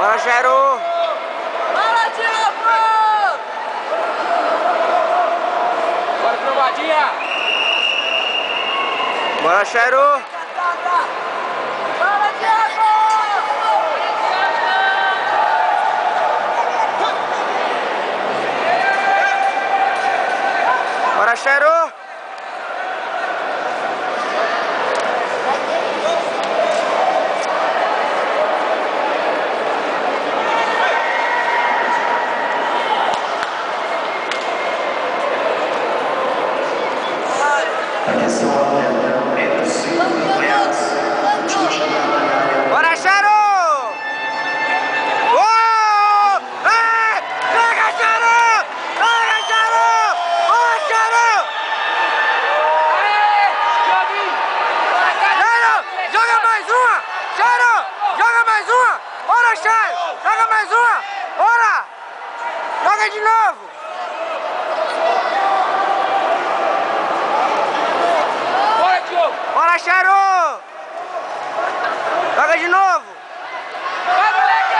Bora, Cheiro! Fala, Diego! Bora, trombadinha! Bora, Diego! Bora, Cheiro! Bora, Cheiro! Mais uma! Cheiro! Joga mais uma! Bora, Cheiro! Joga mais uma! Bora! Joga de novo! Bora, Cheiro! Joga de novo! Vai, moleque!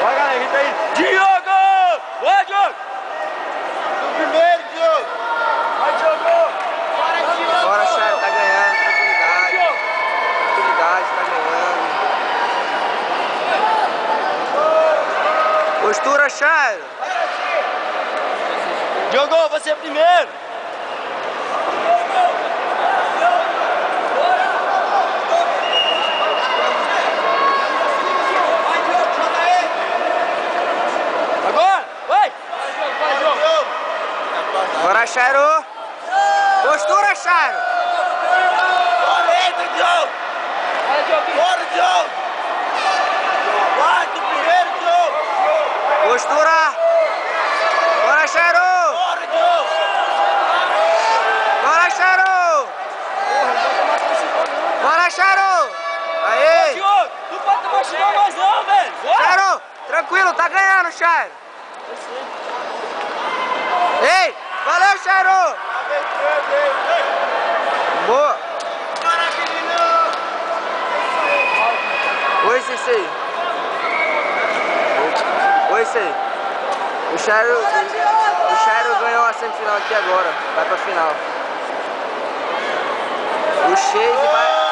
Bora, galera, grita aí! Diogo! Boa, Diogo! Primeiro, Diogo! Vai, Diogo! Bora, Cheiro, tá ganhando, tranquilidade. Diogo! Tranquilidade, tá ganhando. Postura, Cheiro! Diogo, você é primeiro! Agora! Vai! Bora, Cheiro! Postura, Cheiro! Bora, entra, Diogo! Vai, Dioguinho! Bora, Diogo! Vai, tu primeiro, Diogo! Postura! Bora, Cheiro! Bora, Diogo! Bora, Cheiro! Bora, Cheiro! Aí! Diogo! Não pode tomar chutão mais não, velho! Bora! Cheiro! Tranquilo, Cheiro! Ei! Valeu, Cheiro! Boa! Oi, Sensei! Oi, Sensei! O Cheiro, o Cheiro ganhou a semifinal aqui agora, vai pra final. O Chase vai...